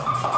you